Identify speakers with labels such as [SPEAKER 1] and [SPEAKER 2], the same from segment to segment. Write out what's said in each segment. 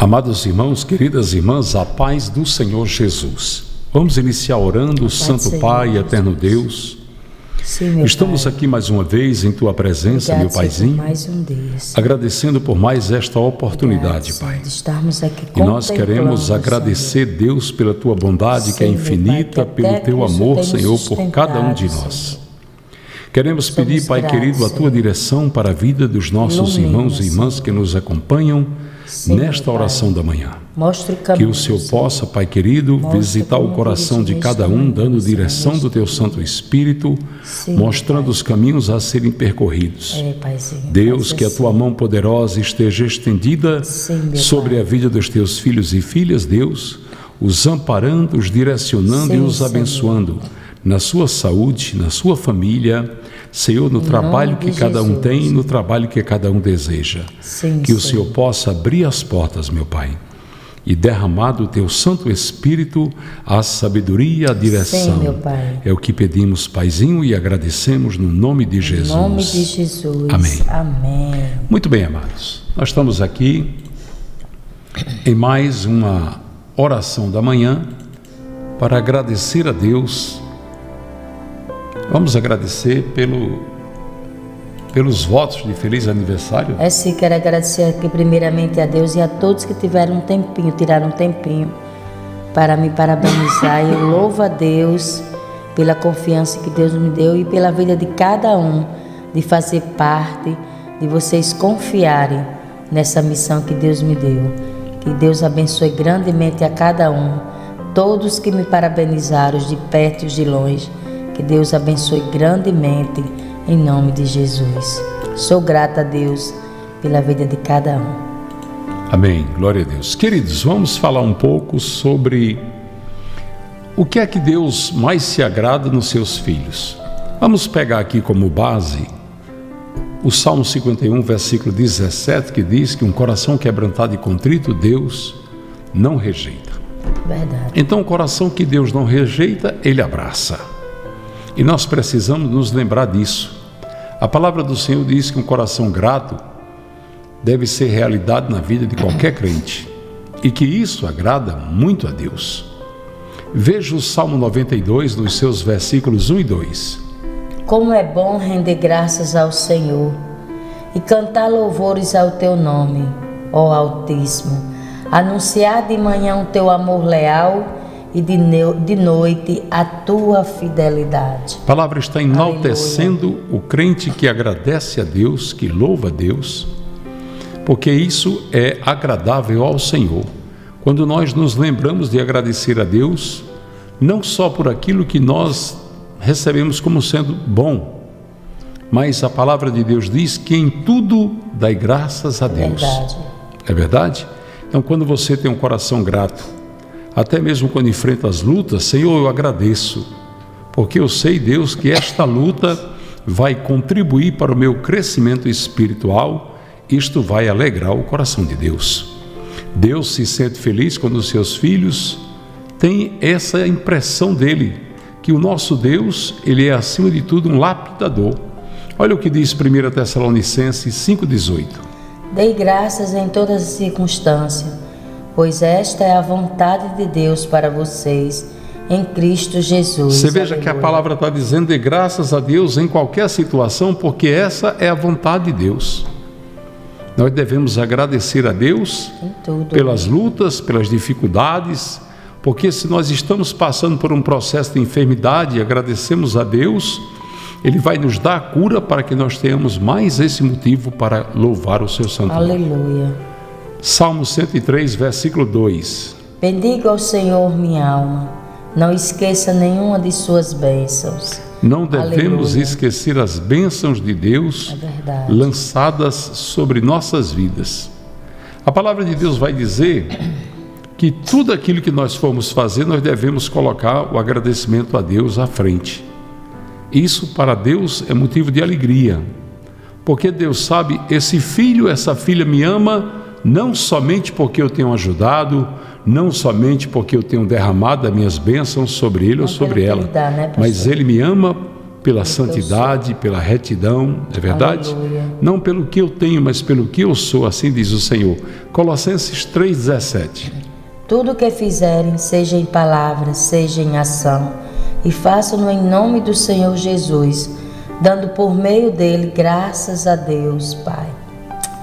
[SPEAKER 1] Amados irmãos, queridas irmãs, a paz do Senhor Jesus. Vamos iniciar orando, Santo
[SPEAKER 2] Senhor
[SPEAKER 1] Pai. Eterno Deus.
[SPEAKER 2] Sim,
[SPEAKER 1] Estamos
[SPEAKER 2] Pai.
[SPEAKER 1] aqui mais uma vez em Tua presença,
[SPEAKER 2] Obrigado,
[SPEAKER 1] meu
[SPEAKER 2] Senhor,
[SPEAKER 1] Paizinho,
[SPEAKER 2] mais um dia. Senhor.
[SPEAKER 1] agradecendo por mais esta oportunidade,
[SPEAKER 2] Obrigado, Senhor,
[SPEAKER 1] Pai.
[SPEAKER 2] estarmos aqui
[SPEAKER 1] E nós queremos agradecer, Deus, pela Tua bondade que é
[SPEAKER 2] Sim, meu Pai,
[SPEAKER 1] infinita,
[SPEAKER 2] que
[SPEAKER 1] pelo Teu amor, Senhor, por cada um de nós.
[SPEAKER 2] Senhor.
[SPEAKER 1] Queremos
[SPEAKER 2] Somos
[SPEAKER 1] pedir, Pai
[SPEAKER 2] gratos,
[SPEAKER 1] querido, a Tua
[SPEAKER 2] Senhor.
[SPEAKER 1] direção para a vida dos nossos
[SPEAKER 2] Ilumina,
[SPEAKER 1] irmãos e irmãs que nos acompanham Nesta
[SPEAKER 2] Pai.
[SPEAKER 1] oração da manhã.
[SPEAKER 2] Mostre o
[SPEAKER 1] Que
[SPEAKER 2] caminho.
[SPEAKER 1] o Senhor
[SPEAKER 2] Senhor.
[SPEAKER 1] possa, Pai querido,
[SPEAKER 2] Mostra
[SPEAKER 1] visitar o coração de cada um, dando direção do Teu Santo Espírito,
[SPEAKER 2] Sim,
[SPEAKER 1] mostrando
[SPEAKER 2] Pai.
[SPEAKER 1] os caminhos a serem percorridos.
[SPEAKER 2] É.
[SPEAKER 1] Deus, que a tua mão poderosa esteja estendida
[SPEAKER 2] Sim,
[SPEAKER 1] sobre a vida dos teus filhos e filhas, Deus, os amparando, os direcionando e
[SPEAKER 2] Sim,
[SPEAKER 1] os
[SPEAKER 2] Senhor.
[SPEAKER 1] abençoando na sua saúde, na sua família, Senhor, no trabalho que cada um
[SPEAKER 2] Jesus.
[SPEAKER 1] tem no trabalho que cada um deseja.
[SPEAKER 2] Sim,
[SPEAKER 1] Que o
[SPEAKER 2] Senhor.
[SPEAKER 1] Possa abrir as portas, meu Pai, e derramar do teu Santo Espírito a sabedoria e a direção.
[SPEAKER 2] Pai.
[SPEAKER 1] É o que pedimos, Paizinho, e agradecemos no nome de Jesus.
[SPEAKER 2] Em nome de Jesus.
[SPEAKER 1] Amém.
[SPEAKER 2] Amém.
[SPEAKER 1] Muito bem, amados. Nós estamos aqui em mais uma oração da manhã para agradecer a Deus. Vamos agradecer pelo, pelos votos de feliz aniversário.
[SPEAKER 2] É sim, quero agradecer aqui primeiramente a Deus e a todos que tiveram um tempinho, tiraram um tempinho para me parabenizar. Eu louvo a Deus pela confiança que Deus me deu e pela vida de cada um de fazer parte, de vocês confiarem nessa missão que Deus me deu. Que Deus abençoe grandemente a cada um, todos que me parabenizaram, de perto e de longe. Que Deus abençoe grandemente em nome de Jesus. Sou grata a Deus pela vida de cada um.
[SPEAKER 1] Amém. Glória a Deus. Queridos, vamos falar um pouco sobre o que é que Deus mais se agrada nos seus filhos. Vamos pegar aqui como base o Salmo 51, versículo 17, que diz que um coração quebrantado e contrito, Deus não rejeita.
[SPEAKER 2] Verdade.
[SPEAKER 1] Então, o coração que Deus não rejeita, Ele abraça. E nós precisamos nos lembrar disso. A palavra do Senhor diz que um coração grato deve ser realidade na vida de qualquer crente e que isso agrada muito a Deus. Veja o Salmo 92, nos seus versículos 1 e 2.
[SPEAKER 2] Como é bom render graças ao Senhor e cantar louvores ao teu nome, ó Altíssimo. Anunciar de manhã o teu amor leal e de, de noite a tua fidelidade.
[SPEAKER 1] A palavra está enaltecendo o crente que agradece a Deus, que louva a Deus, porque isso é agradável ao Senhor. Quando nós nos lembramos de agradecer a Deus, não só por aquilo que nós recebemos como sendo bom, mas a palavra de Deus diz que em tudo dai graças a Deus.
[SPEAKER 2] Verdade.
[SPEAKER 1] É verdade? Então, quando você tem um coração grato, até mesmo quando enfrenta as lutas, Senhor, eu agradeço, porque eu sei, Deus, que esta luta vai contribuir para o meu crescimento espiritual, isto vai alegrar o coração de Deus. Deus se sente feliz quando os seus filhos têm essa impressão dele, que o nosso Deus, ele é acima de tudo um lapidador. Olha o que diz 1 Tessalonicenses 5,18.
[SPEAKER 2] Dei graças em todas as circunstâncias, pois esta é a vontade de Deus para vocês em Cristo Jesus.
[SPEAKER 1] Você veja que a
[SPEAKER 2] Aleluia.
[SPEAKER 1] palavra está dizendo de graças a Deus em qualquer situação, porque essa é a vontade de Deus. Nós devemos agradecer a Deus pelas lutas, pelas dificuldades, porque se nós estamos passando por um processo de enfermidade e agradecemos a Deus, Ele vai nos dar a cura para que nós tenhamos mais esse motivo para louvar o seu santo.
[SPEAKER 2] Aleluia.
[SPEAKER 1] Salmo 103, versículo 2.
[SPEAKER 2] Bendiga ao Senhor minha alma, não esqueça nenhuma de suas bênçãos.
[SPEAKER 1] Não devemos
[SPEAKER 2] Aleluia.
[SPEAKER 1] esquecer as bênçãos de Deus
[SPEAKER 2] É
[SPEAKER 1] lançadas sobre nossas vidas. A palavra de Deus vai dizer que tudo aquilo que nós formos fazer, nós devemos colocar o agradecimento a Deus à frente. Isso para Deus é motivo de alegria, porque Deus sabe, esse filho, essa filha me ama, não somente porque eu tenho ajudado, não somente porque eu tenho derramado as minhas bênçãos sobre ele ou sobre ela,
[SPEAKER 2] dá, né,
[SPEAKER 1] mas ele me ama pela santidade, pela retidão, é verdade?
[SPEAKER 2] Aleluia.
[SPEAKER 1] Não pelo que eu tenho, mas pelo que eu sou, assim diz o Senhor. Colossenses 3,17.
[SPEAKER 2] Tudo o que fizerem, seja em palavra, seja em ação, e façam-no em nome do Senhor Jesus, dando por meio dele graças a Deus, Pai.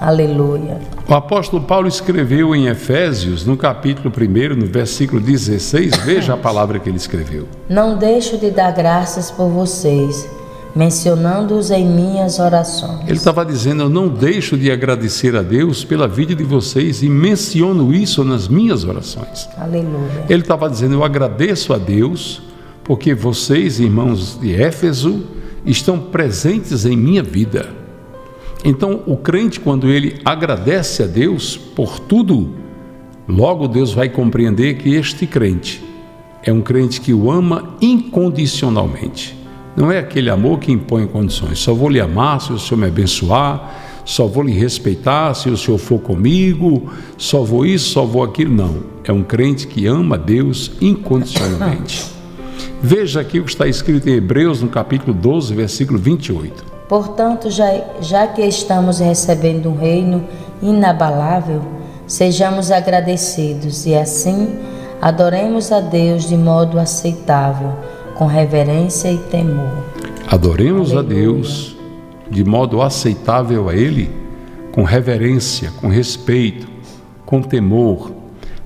[SPEAKER 2] Aleluia.
[SPEAKER 1] O apóstolo Paulo escreveu em Efésios, no capítulo 1, no versículo 16, veja a palavra que ele escreveu.
[SPEAKER 2] Não deixo de dar graças por vocês, mencionando-os em minhas orações.
[SPEAKER 1] Ele estava dizendo: Eu não deixo de agradecer a Deus pela vida de vocês e menciono isso nas minhas orações.
[SPEAKER 2] Aleluia.
[SPEAKER 1] Ele estava dizendo: Eu agradeço a Deus porque vocês, irmãos de Éfeso, estão presentes em minha vida. Então, o crente, quando ele agradece a Deus por tudo, logo Deus vai compreender que este crente é um crente que o ama incondicionalmente. Não é aquele amor que impõe condições. Só vou lhe amar se o Senhor me abençoar, só vou lhe respeitar se o Senhor for comigo, só vou isso, só vou aquilo. Não. É um crente que ama a Deus incondicionalmente. Veja aqui o que está escrito em Hebreus, no capítulo 12, versículo 28.
[SPEAKER 2] Portanto, já, já que estamos recebendo um reino inabalável, sejamos agradecidos e assim adoremos a Deus de modo aceitável, com reverência e temor.
[SPEAKER 1] Adoremos a
[SPEAKER 2] Aleluia.
[SPEAKER 1] Deus de modo aceitável a Ele, com reverência, com respeito, com temor,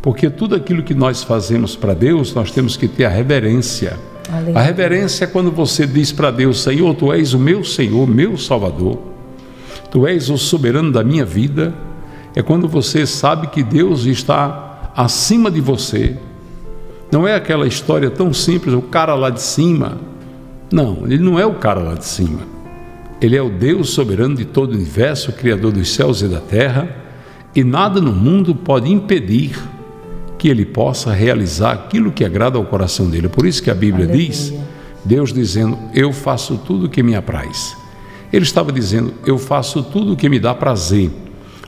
[SPEAKER 1] porque tudo aquilo que nós fazemos para Deus, nós temos que ter a reverência.
[SPEAKER 2] Aleluia.
[SPEAKER 1] A reverência é quando você diz para Deus: Senhor, tu és o meu Senhor, meu Salvador, tu és o soberano da minha vida. É quando você sabe que Deus está acima de você. Não é aquela história tão simples, o cara lá de cima. Não, ele não é o cara lá de cima. Ele é o Deus soberano de todo o universo, Criador dos céus e da terra, e nada no mundo pode impedir que ele possa realizar aquilo que agrada ao coração dele. Por isso que a Bíblia
[SPEAKER 2] Aleluia.
[SPEAKER 1] diz, Deus dizendo: Eu faço tudo o que me apraz. Ele estava dizendo: Eu faço tudo o que me dá prazer.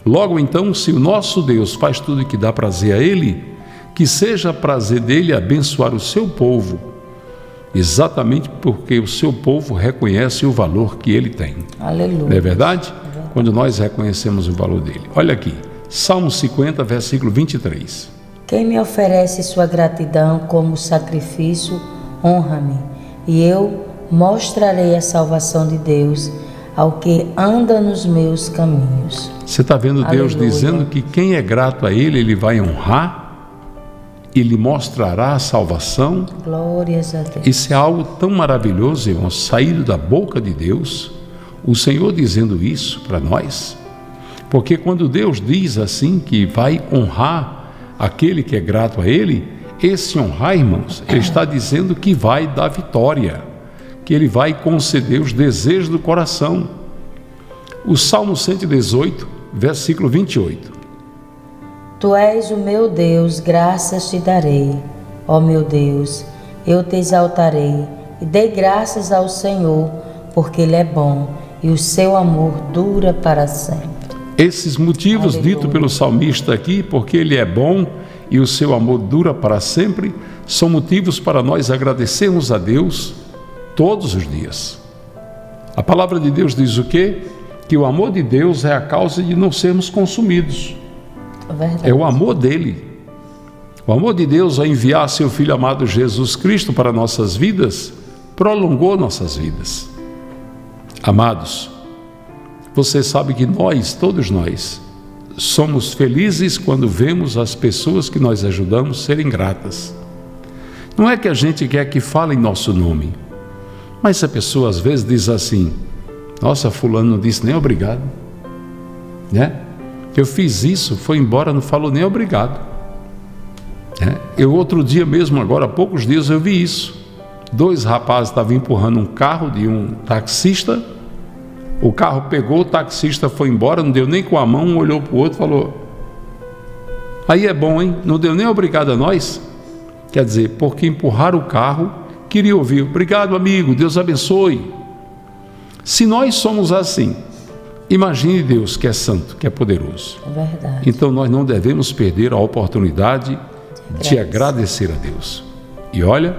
[SPEAKER 1] Logo então, se o nosso Deus faz tudo o que dá prazer a Ele, que seja prazer dele abençoar o seu povo, exatamente porque o seu povo reconhece o valor que ele tem.
[SPEAKER 2] Aleluia.
[SPEAKER 1] Não é verdade? Quando nós reconhecemos o valor dele. Olha aqui, Salmo 50, versículo 23.
[SPEAKER 2] Quem me oferece sua gratidão como sacrifício, honra-me, e eu mostrarei a salvação de Deus ao que anda nos meus caminhos.
[SPEAKER 1] Você está vendo Deus
[SPEAKER 2] Aleluia.
[SPEAKER 1] dizendo que quem é grato a Ele, Ele vai honrar, Ele mostrará a salvação.
[SPEAKER 2] Glórias a Deus.
[SPEAKER 1] Isso é algo tão maravilhoso, irmãos, saído da boca de Deus, o Senhor dizendo isso para nós. Porque quando Deus diz assim que vai honrar aquele que é grato a Ele, esse honrar, irmãos, Ele está dizendo que vai dar vitória, que Ele vai conceder os desejos do coração. O Salmo 118, versículo 28.
[SPEAKER 2] Tu és o meu Deus, graças te darei. Ó meu Deus, eu te exaltarei e dei graças ao Senhor, porque Ele é bom e o seu amor dura para sempre.
[SPEAKER 1] Esses motivos dito pelo salmista aqui, porque ele é bom e o seu amor dura para sempre, são motivos para nós agradecermos a Deus todos os dias. A palavra de Deus diz o quê? Que o amor de Deus é a causa de não sermos consumidos.
[SPEAKER 2] Verdade.
[SPEAKER 1] É o amor dele. O amor de Deus ao enviar seu Filho amado Jesus Cristo para nossas vidas, prolongou nossas vidas. Amados, você sabe que nós, todos nós, somos felizes quando vemos as pessoas que nós ajudamos serem gratas. Não é que a gente quer que falem nosso nome, mas a pessoa às vezes diz assim: Nossa, Fulano não disse nem obrigado, né? Eu fiz isso, foi embora, não falou nem obrigado. né? Eu outro dia mesmo, agora há poucos dias, eu vi isso. Dois rapazes estavam empurrando um carro de um taxista. O carro pegou, o taxista foi embora, não deu nem com a mão, um olhou para o outro e falou: Aí é bom, hein? Não deu nem obrigado a nós. Quer dizer, porque empurraram o carro, queria ouvir: Obrigado, amigo, Deus abençoe. Se nós somos assim, imagine Deus que é santo, que é poderoso.
[SPEAKER 2] Verdade.
[SPEAKER 1] Então nós não devemos perder a oportunidade de
[SPEAKER 2] agradecer
[SPEAKER 1] a Deus. E olha,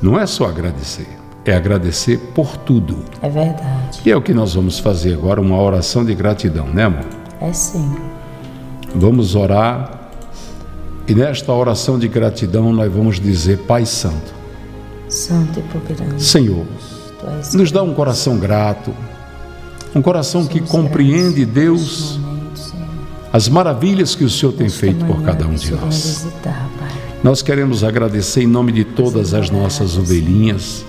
[SPEAKER 1] não é só agradecer, é agradecer por tudo.
[SPEAKER 2] É verdade.
[SPEAKER 1] E é o que nós vamos fazer agora, uma oração de gratidão, né, amor?
[SPEAKER 2] É sim.
[SPEAKER 1] Vamos orar e nesta oração de gratidão nós vamos dizer: Pai Santo,
[SPEAKER 2] Santo e poderoso.
[SPEAKER 1] Senhor, nos dá um coração grato, um coração que compreende, Deus, as maravilhas que o Senhor tem feito por cada um de nós. Nós queremos agradecer em nome de todas as nossas ovelhinhas.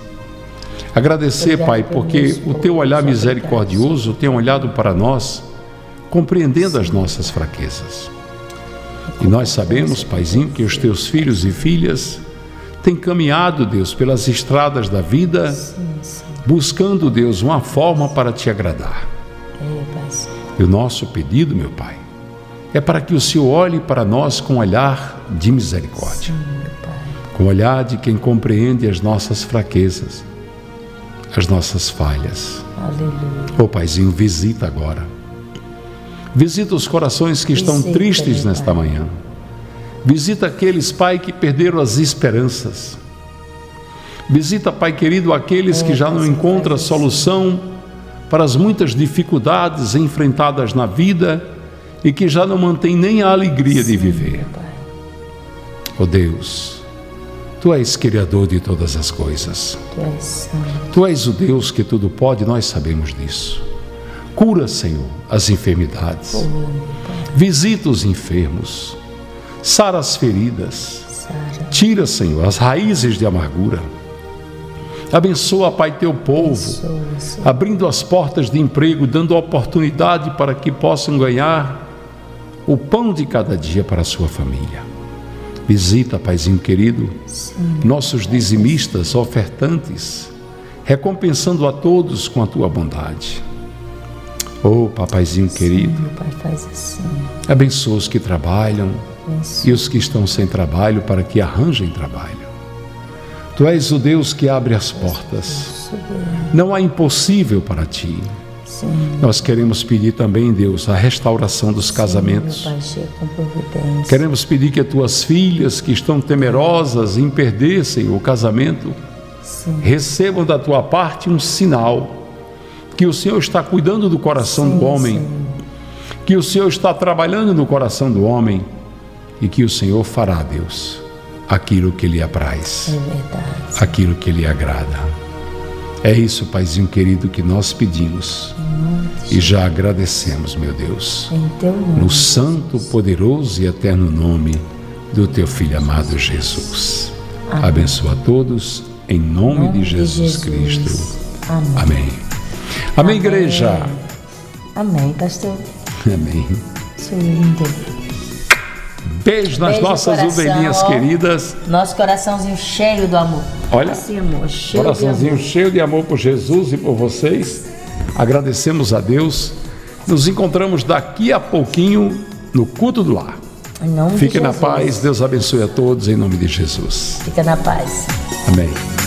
[SPEAKER 1] Agradecer, Pai, porque o teu olhar misericordioso tem olhado para nós, compreendendo as nossas fraquezas. E nós sabemos, Paizinho, que os teus filhos e filhas têm caminhado, Deus, pelas estradas da vida, buscando, Deus, uma forma para te agradar. E o nosso pedido, meu Pai, é para que o Senhor olhe para nós com um olhar de misericórdia, com o olhar de quem compreende as nossas fraquezas, as nossas falhas. Aleluia. Ô Paizinho, visita agora Visita os corações que estão Visita, tristes nesta manhã. Visita aqueles, Pai, que perderam as esperanças. Visita, Pai querido, aqueles que já não encontram solução para as muitas dificuldades enfrentadas na vida e que já não mantêm nem a alegria de viver. Ó oh Deus, Tu és Criador de todas as coisas. Tu és, tu és o Deus que tudo pode, nós sabemos disso. Cura, Senhor, as enfermidades. Visita os enfermos. Sara as feridas. Tira, Senhor, as raízes de amargura. Abençoa, Pai, teu povo, abrindo as portas de emprego, dando oportunidade para que possam ganhar o pão de cada dia para a sua família. Visita, Paizinho querido, nossos dizimistas, ofertantes, recompensando a todos com a tua bondade. Oh, papaizinho Sim, querido.
[SPEAKER 2] Meu pai faz assim.
[SPEAKER 1] Abençoa os que trabalham Abençoa. e os que estão sem trabalho para que arranjem trabalho. Tu és o Deus que abre as portas. Não há impossível para ti. Sim. Nós queremos pedir também, Deus, a restauração dos Sim, casamentos.
[SPEAKER 2] Pai,
[SPEAKER 1] queremos pedir que as tuas filhas que estão temerosas em perderem o casamento Sim. recebam da tua parte um sinal que o Senhor está cuidando do coração do homem, que o Senhor está trabalhando no coração do homem e que o Senhor fará, Deus, aquilo que lhe apraz,
[SPEAKER 2] é
[SPEAKER 1] aquilo que lhe agrada. É isso, Paizinho querido, que nós pedimos e já agradecemos, meu Deus, no santo, poderoso e eterno nome do teu Filho amado Jesus. Amém. Abençoa a todos, em nome, nome de, Jesus de Jesus Cristo. Amém. Amém. Amém, igreja.
[SPEAKER 2] Amém, pastor.
[SPEAKER 1] Amém.
[SPEAKER 2] Sou lindo.
[SPEAKER 1] Beijo nas Beijo nossas ovelhinhas queridas.
[SPEAKER 2] Nosso coraçãozinho cheio do amor.
[SPEAKER 1] Olha, assim, amor, cheio coraçãozinho de cheio de amor por Jesus e por vocês. Agradecemos a Deus. Nos encontramos daqui a pouquinho no culto do lar. Fique na paz, Deus abençoe a todos em nome de Jesus.
[SPEAKER 2] Fica na paz.
[SPEAKER 1] Amém.